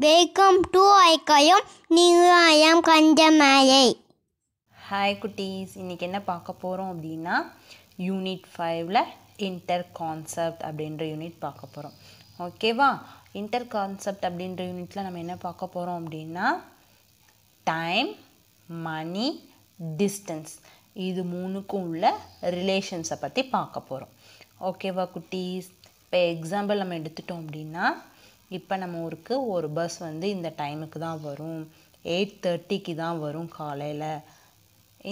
Welcome to ஐக்கயம் நியூயம் Kanjamalai hi குட்டீஸ். இன்றைக்கி என்ன பார்க்க போகிறோம் அப்படின்னா யூனிட் ஃபைவ்ல இன்டர் கான்செப்ட் அப்படின்ற யூனிட் பார்க்க போகிறோம் ஓகேவா இன்டர் கான்செப்ட் அப்படின்ற யூனிட்டில் நம்ம என்ன பார்க்க போகிறோம் அப்படின்னா டைம் மணி டிஸ்டன்ஸ் இது மூணுக்கும் உள்ள ரிலேஷன்ஸை பற்றி பார்க்க போகிறோம் ஓகேவா குட்டீஸ்? இப்போ எக்ஸாம்பிள் நம்ம எடுத்துட்டோம் அப்படின்னா இப்போ நம்ம ஊருக்கு ஒரு பஸ் வந்து இந்த டைமுக்கு தான் வரும். எயிட் தேர்ட்டிக்கு தான் வரும் காலையில்.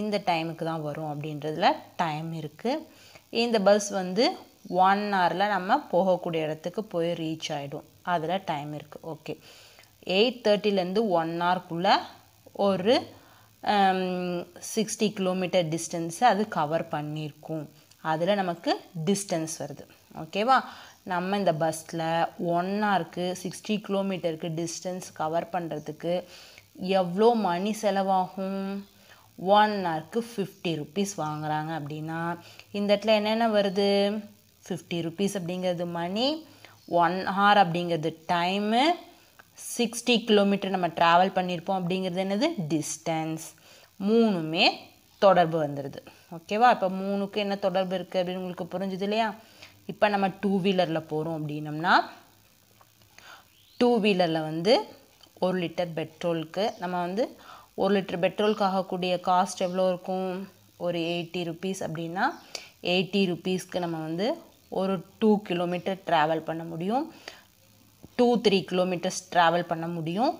இந்த டைமுக்கு தான் வரும் அப்படின்றதுல டைம் இருக்குது இந்த பஸ் வந்து ஒன் ஹவரில் நம்ம போகக்கூடிய இடத்துக்கு போய் ரீச் ஆகிடும் அதில் டைம் இருக்குது ஓகே எயிட் தேர்ட்டிலேருந்து ஒன் ஹவர்க்குள்ளே ஒரு சிக்ஸ்டி கிலோமீட்டர் டிஸ்டன்ஸை அது கவர் பண்ணியிருக்கும் அதில் நமக்கு டிஸ்டன்ஸ் வருது. ஓகேவா? நம்ம இந்த பஸ்ஸில் ஒன் ஹவருக்கு சிக்ஸ்டி கிலோமீட்டருக்கு டிஸ்டன்ஸ் கவர் பண்ணுறதுக்கு எவ்வளோ மணி செலவாகும்? ஒன் ஹவருக்கு ஃபிஃப்டி ருபீஸ் வாங்குகிறாங்க அப்படின்னா இந்த இடத்துல என்னென்ன வருது? ஃபிஃப்டி ருபீஸ் அப்படிங்கிறது மணி ஒன் ஹார் அப்படிங்கிறது டைமு சிக்ஸ்டி கிலோமீட்டர் நம்ம ட்ராவல் பண்ணியிருப்போம் அப்படிங்கிறது என்னது? டிஸ்டன்ஸ் மூணுமே தொடர்பு வந்துடுது ஓகேவா? இப்போ மூணுக்கு என்ன தொடர்பு இருக்குது அப்படின்னு உங்களுக்கு புரிஞ்சுது இல்லையா? இப்போ நம்ம டூ வீலரில் போகிறோம் அப்படின்னம்னா டூ வீலரில் வந்து ஒரு லிட்டர் பெட்ரோலுக்கு நம்ம வந்து ஒரு லிட்டர் பெட்ரோலுக்கு ஆகக்கூடிய காஸ்ட் எவ்வளோ இருக்கும்? ஒரு எயிட்டி ருபீஸ் அப்படின்னா எயிட்டி ருபீஸ்க்கு நம்ம வந்து ஒரு டூ கிலோமீட்டர் ட்ராவல் பண்ண முடியும். டூ த்ரீ கிலோமீட்டர்ஸ் ட்ராவல் பண்ண முடியும்.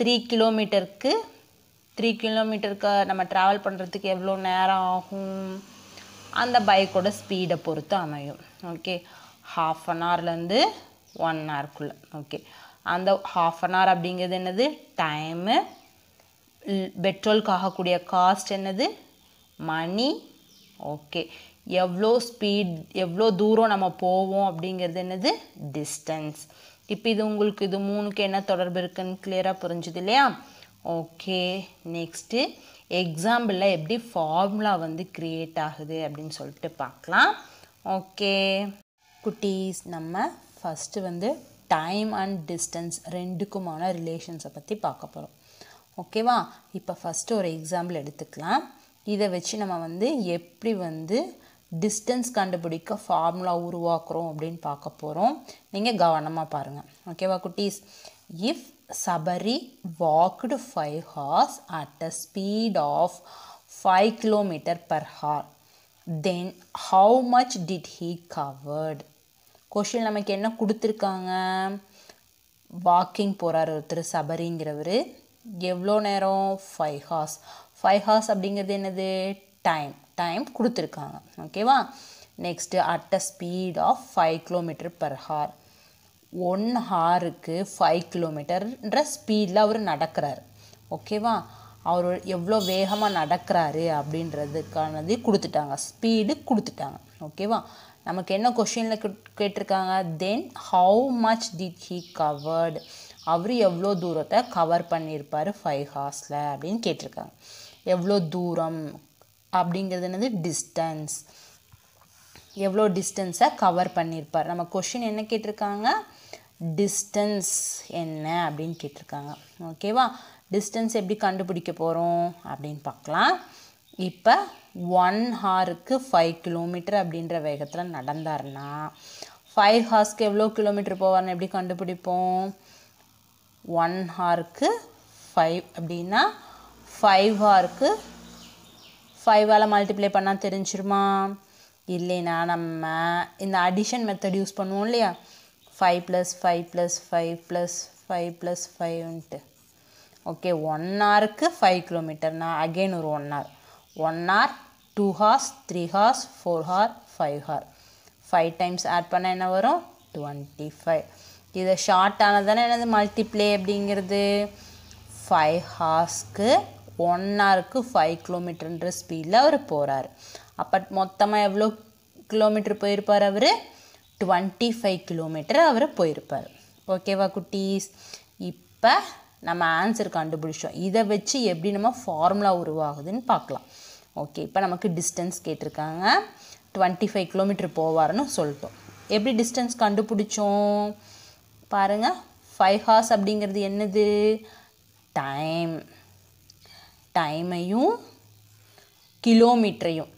த்ரீ கிலோமீட்டருக்கு த்ரீ கிலோமீட்டருக்கு நம்ம ட்ராவல் பண்ணுறதுக்கு எவ்வளோ நேரம் ஆகும்? அந்த பைக்கோட ஸ்பீடை பொறுத்து அமையும். ஓகே ஹாஃப் அன் ஹவர்லேருந்து ஒன் ஹவர்க்குள்ளே ஓகே அந்த ஹாஃப் அன் ஹவர் அப்படிங்கிறது என்னது? டைமு பெட்ரோலுக்கு ஆகக்கூடிய காஸ்ட் என்னது? மணி ஓகே எவ்வளோ ஸ்பீட் எவ்வளோ தூரம் நம்ம போவோம் அப்படிங்கிறது என்னது? டிஸ்டன்ஸ் இப்போ இது உங்களுக்கு இது மூணுக்கு என்ன தொடர்பு இருக்குன்னு கிளியராக புரிஞ்சுது இல்லையா? ஓகே நெக்ஸ்ட்டு எக்ஸாம்பிளில் எப்படி ஃபார்முலா வந்து க்ரியேட் ஆகுது அப்படின்னு சொல்லிட்டு பார்க்கலாம். ஓகே குட்டீஸ் நம்ம ஃபஸ்ட்டு வந்து டைம் அண்ட் டிஸ்டன்ஸ் ரெண்டுக்குமான ரிலேஷன்ஸை பற்றி பார்க்க போகிறோம் ஓகேவா இப்போ ஃபஸ்ட்டு ஒரு எக்ஸாம்பிள் எடுத்துக்கலாம். இதை வச்சு நம்ம வந்து எப்படி வந்து டிஸ்டன்ஸ் கண்டுபிடிக்க ஃபார்முலா உருவாக்குறோம் அப்படின்னு பார்க்க போகிறோம் நீங்கள் கவனமாக பாருங்கள் ஓகேவா குட்டீஸ்? If Sabari walked five hours at a speed of five kilometre per hour then how much did he covered question நமக்கு என்ன கொடுத்துருக்காங்க? வாக்கிங் போகிறார் ஒருத்தர் சபரிங்கிறவர். எவ்வளோ நேரம்? ஃபைவ் ஹார்ஸ் ஃபைவ் ஹார்ஸ் அப்படிங்கிறது என்னது? டைம் டைம் கொடுத்துருக்காங்க. ஓகேவா next at a speed of five kilometre per hour one ஹாருக்கு five கிலோமீட்டர்ன்ற ஸ்பீடில் அவர் நடக்கிறார். ஓகேவா அவர் எவ்வளோ வேகமாக நடக்கிறாரு அப்படின்றதுக்கானது கொடுத்துட்டாங்க. ஸ்பீடு கொடுத்துட்டாங்க. ஓகேவா நமக்கு என்ன கொஷினில் கேட்டிருக்காங்க? Then how much did he covered அவர் எவ்வளோ தூரத்தை கவர் பண்ணியிருப்பார் ஃபைவ் ஹார்ஸில் அப்படின்னு கேட்டிருக்காங்க. எவ்வளோ தூரம் அப்படிங்கிறது என்னது? டிஸ்டன்ஸ் எவ்வளோ டிஸ்டன்ஸை கவர் பண்ணியிருப்பார் நம்ம கொஷின் என்ன கேட்டிருக்காங்க? டிஸ்டன்ஸ் என்ன அப்படின்னு கேட்டிருக்காங்க. ஓகேவா டிஸ்டன்ஸ் எப்படி கண்டுபிடிக்க போகிறோம் அப்படின்னு பார்க்கலாம். இப்போ ஒன் ஹாருக்கு ஃபைவ் கிலோமீட்டர் அப்படின்ற வேகத்தில் நடந்தார்னா ஃபைவ் ஹார்ஸ்க்கு எவ்வளோ கிலோமீட்டர் போவார்னு எப்படி கண்டுபிடிப்போம்? ஒன் ஹாருக்கு ஃபைவ் அப்படின்னா ஃபைவ் ஹாருக்கு ஃபைவால் மல்டிப்ளை பண்ணால் தெரிஞ்சிருமா? இல்லைனா நம்ம இந்த அடிஷன் மெத்தட் யூஸ் பண்ணுவோம் இல்லையா? Five plus five plus five plus five plus ஃபைவ்ன்ட்டு okay one ஹவருக்கு ஃபைவ் கிலோமீட்டர்னா அகெயின் ஒரு one hour one hour two hours three hours four hour five hour five times add பண்ணால் என்ன வரும்? டுவெண்ட்டி ஃபைவ் இதை short ஆனதானே என்னது மல்டிப்ளே அப்படிங்கிறது? ஃபைவ் ஹார்ஸ்க்கு ஒன் ஹவருக்கு ஃபைவ் கிலோமீட்டர்ன்ற ஸ்பீடில் அவர் போகிறார் அப்போ மொத்தமாக எவ்வளோ கிலோமீட்டர் போயிருப்பார் அவர்? டுவெண்ட்டி ஃபைவ் கிலோமீட்டர் அவர் போயிருப்பார். ஓகேவா குட்டீஸ்? இப்போ நம்ம ஆன்சர் கண்டுபிடிச்சோம். இதை வச்சு எப்படி நம்ம ஃபார்முலா உருவாகுதுன்னு பார்க்கலாம். ஓகே இப்போ நமக்கு டிஸ்டன்ஸ் கேட்டிருக்காங்க. டுவெண்ட்டி ஃபைவ் கிலோமீட்டர் போவார்னு சொல்லிட்டோம். எப்படி டிஸ்டன்ஸ் கண்டுபிடிச்சோம்? பாருங்கள் ஃபைவ் ஹார்ஸ் அப்படிங்கிறது என்னது? டைம் டைமையும் கிலோமீட்டரையும்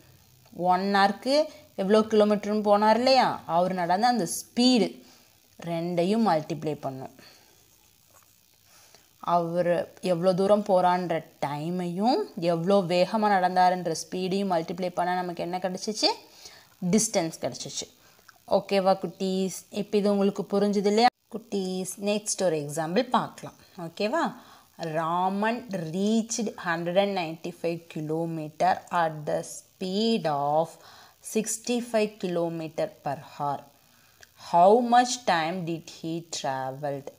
ஒன் ஹவருக்கு எவ்வளோ கிலோமீட்டர்னு போனார் இல்லையா? அவர் நடந்த அந்த ஸ்பீடு ரெண்டையும் மல்டிப்ளை பண்ணும். அவர் எவ்வளோ தூரம் போகிறான்ற டைமையும் எவ்வளோ வேகமாக நடந்தாருன்ற ஸ்பீடையும் மல்டிப்ளை பண்ணால் நமக்கு என்ன கிடச்சிச்சு? டிஸ்டன்ஸ் கிடச்சிச்சு. ஓகேவா குட்டீஸ்? இப்போ இது உங்களுக்கு புரிஞ்சுது இல்லையா? குட்டீஸ் நெக்ஸ்ட் ஒரு எக்ஸாம்பிள் பார்க்கலாம். ஓகேவா Raman reached hundred and ninety five kilometre at the speed of sixty five kilometre per hour how much time did he travelled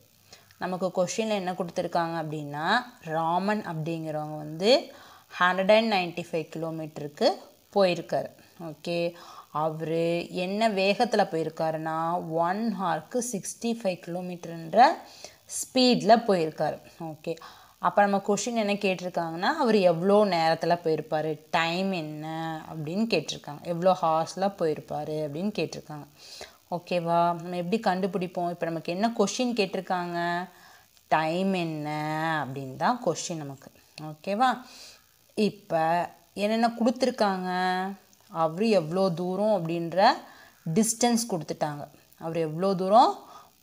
நமக்கு கொஷினில் என்ன கொடுத்துருக்காங்க அப்படின்னா ராமன் அப்படிங்கிறவங்க வந்து ஹண்ட்ரட் அண்ட் நைன்டி ஃபைவ் கிலோமீட்டருக்கு போயிருக்கார். ஓகே அவர் என்ன வேகத்தில் போயிருக்காருன்னா ஒன் ஹார்க்கு சிக்ஸ்டி ஃபைவ் கிலோமீட்டருன்ற ஸ்பீடில் போயிருக்கார். ஓகே அப்போ நம்ம கொஷின் என்ன கேட்டிருக்காங்கன்னா அவர் எவ்வளோ நேரத்தில் போயிருப்பார்? டைம் என்ன? அப்படின்னு கேட்டிருக்காங்க. எவ்வளோ ஹார்ஸில் போயிருப்பார்? அப்படின்னு கேட்டிருக்காங்க. ஓகேவா நம்ம எப்படி கண்டுபிடிப்போம்? இப்போ நமக்கு என்ன கொஷின் கேட்டிருக்காங்க? டைம் என்ன? அப்படின்னு தான் கொஷின் நமக்கு. ஓகேவா இப்போ என்னென்ன கொடுத்துருக்காங்க? அவர் எவ்வளோ தூரம் அப்படின்ற டிஸ்டன்ஸ் கொடுத்துட்டாங்க. அவர் எவ்வளோ தூரம்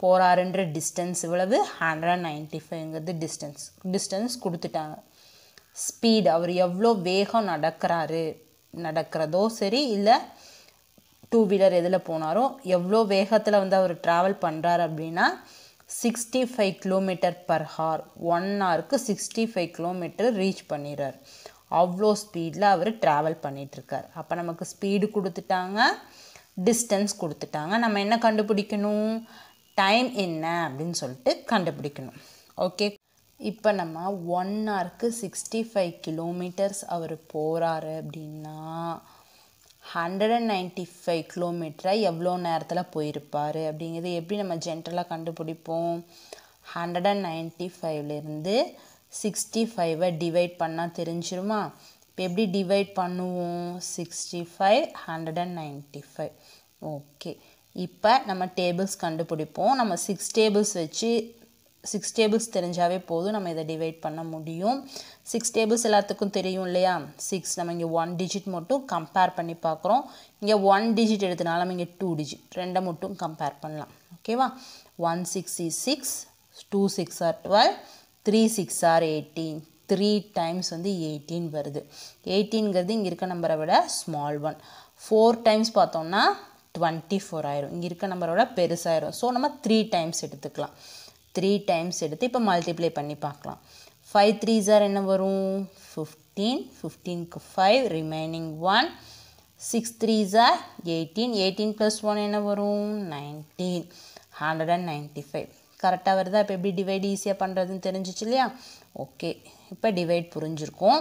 போகிறாருன்ற டிஸ்டன்ஸ் இவ்வளவு? ஹண்ட்ரட் நைன்ட்டி ஃபைவ்ங்கிறது டிஸ்டன்ஸ் டிஸ்டன்ஸ் கொடுத்துட்டாங்க. ஸ்பீட் அவர் எவ்வளோ வேகம் நடக்கிறாரு? நடக்கிறதோ சரி இல்லை டூ வீலர் எதில் போனாரோ எவ்வளோ வேகத்தில் வந்து அவர் ட்ராவல் பண்ணுறாரு அப்படின்னா sixty five kilometre per hour one ஹவருக்கு சிக்ஸ்டி ஃபைவ் கிலோமீட்டர் ரீச் பண்ணிடுறார். அவ்வளோ ஸ்பீடில் அவர் ட்ராவல் பண்ணிகிட்ருக்கார் அப்போ நமக்கு ஸ்பீடு கொடுத்துட்டாங்க டிஸ்டன்ஸ் கொடுத்துட்டாங்க. நம்ம என்ன கண்டுபிடிக்கணும்? டைம் என்ன அப்படின்னு சொல்லிட்டு கண்டுபிடிக்கணும். ஓகே? இப்போ நம்ம ஒன் ஹவருக்கு சிக்ஸ்டி ஃபைவ் கிலோமீட்டர்ஸ் அவர் போகிறாரு அப்படின்னா ஹண்ட்ரட் அண்ட் நைன்ட்டி ஃபைவ் கிலோமீட்டரை எவ்வளோ நேரத்தில் போயிருப்பார் அப்படிங்கிறது எப்படி நம்ம ஜென்ரலாக கண்டுபிடிப்போம்? ஹண்ட்ரட் அண்ட் நைன்ட்டி ஃபைவ்லேருந்து சிக்ஸ்டி ஃபைவை டிவைட் பண்ணால் தெரிஞ்சிருமா? இப்போ எப்படி டிவைட் பண்ணுவோம்? Sixty five hundred and ninety five okay. இப்போ நம்ம டேபிள்ஸ் கண்டுபிடிப்போம். நம்ம சிக்ஸ் டேபிள்ஸ் வச்சு சிக்ஸ் டேபிள்ஸ் தெரிஞ்சாவே போதும். நம்ம இதை டிவைட் பண்ண முடியும். சிக்ஸ் டேபிள்ஸ் எல்லாத்துக்கும் தெரியும் இல்லையா? சிக்ஸ் நம்ம இங்கே ஒன் டிஜிட் மட்டும் கம்பேர் பண்ணி பார்க்குறோம். இங்கே ஒன் டிஜிட் எடுத்தனால நம்ம இங்கே டூ டிஜிட் ரெண்டை மட்டும் கம்பேர் பண்ணலாம். ஓகேவா one six is six two six are twelve three six are eighteen three times வந்து எயிட்டீன் வருது. எயிட்டீன்கிறது இங்கே இருக்க நம்பரை விட ஸ்மால் ஒன் ஃபோர் டைம்ஸ் பார்த்தோம்னா டுவெண்ட்டி ஃபோர் ஆயிரும். இங்கே இருக்க நம்பரோட பெருசாயிரும். ஸோ நம்ம த்ரீ டைம்ஸ் எடுத்துக்கலாம். த்ரீ டைம்ஸ் எடுத்து இப்போ மல்டிப்ளை பண்ணி பார்க்கலாம். ஃபைவ் த்ரீ சார் என்ன வரும்? Fifteen ஃபிஃப்டீனுக்கு five remaining one six three sir eighteen eighteen plus one என்ன வரும்? Nineteen hundred and ninety five கரெக்டாக வருதா? இப்போ எப்படி டிவைட் ஈஸியாக பண்ணுறதுன்னு தெரிஞ்சிச்சு இல்லையா? ஓகே இப்போ டிவைட் புரிஞ்சிருக்கும்.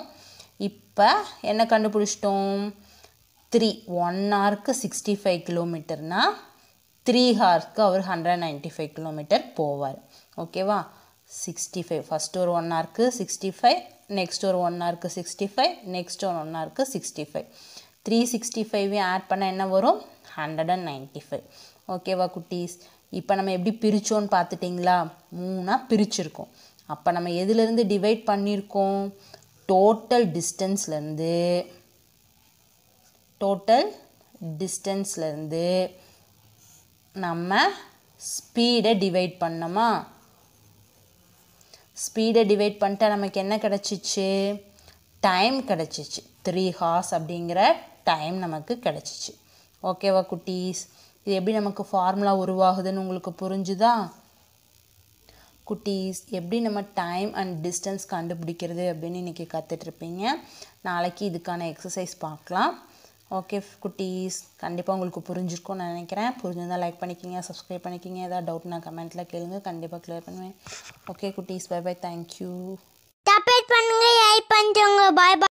இப்போ என்ன கண்டுபிடிச்சிட்டோம்? த்ரீ ஒன் ஹார்க்கு சிக்ஸ்டி ஃபைவ் கிலோமீட்டர்னால் த்ரீ ஹார்க்கு அவர் ஹண்ட்ரட் நைன்ட்டி ஃபைவ் கிலோமீட்டர் போவார். ஓகேவா சிக்ஸ்டி ஃபைவ் ஃபஸ்ட் ஒரு ஒன் ஹவருக்கு சிக்ஸ்டி ஃபைவ் நெக்ஸ்ட் ஒரு ஒன் ஹவருக்கு சிக்ஸ்டி ஃபைவ் நெக்ஸ்ட் ஒரு ஒன் ஹவருக்கு சிக்ஸ்டி ஃபைவ் த்ரீ சிக்ஸ்டி ஃபைவையும் ஆட் பண்ண என்ன வரும்? ஹண்ட்ரட் அண்ட் நைன்ட்டி ஃபைவ் ஓகேவா குட்டீஸ்? இப்போ நம்ம எப்படி பிரித்தோன்னு பார்த்துட்டிங்களா? மூணாக பிரிச்சிருக்கோம். அப்போ நம்ம எதுலேருந்து டிவைட் பண்ணியிருக்கோம்? டோட்டல் டிஸ்டன்ஸ்லேருந்து டோட்டல் டிஸ்டன்ஸ்லேருந்து நம்ம ஸ்பீடை டிவைட் பண்ணோமா ஸ்பீடை டிவைட் பண்ணிட்டா நமக்கு என்ன கிடச்சிச்சு? டைம் கிடச்சிச்சு. த்ரீ ஹார்ஸ் அப்படிங்கிற டைம் நமக்கு கிடச்சிச்சு. ஓகேவா குட்டீஸ்? இது எப்படி நமக்கு ஃபார்முலா உருவாகுதுன்னு உங்களுக்கு புரிஞ்சுதா? குட்டீஸ் எப்படி நம்ம டைம் அண்ட் டிஸ்டன்ஸ் கண்டுபிடிக்கிறது அப்படின்னு இன்றைக்கி கற்றுட்ருப்பீங்க நாளைக்கு இதுக்கான எக்ஸசைஸ் பார்க்கலாம். ஓகே குட்டீஸ் கண்டிப்பாக உங்களுக்கு புரிஞ்சிருக்கும்னு நான் நினைக்கிறேன். புரிஞ்சிருந்தால் லைக் பண்ணிக்கிங்க சப்ஸ்கிரைப் பண்ணிக்கிங்க. ஏதாவது டவுட்னா கமெண்ட்டில் கேளுங்க. கண்டிப்பாக க்ளியர் பண்ணுவேன். ஓகே குட்டீஸ் bye bye thank you support பண்ணுங்க லைக் பண்ணுறவங்க பாய் பாய்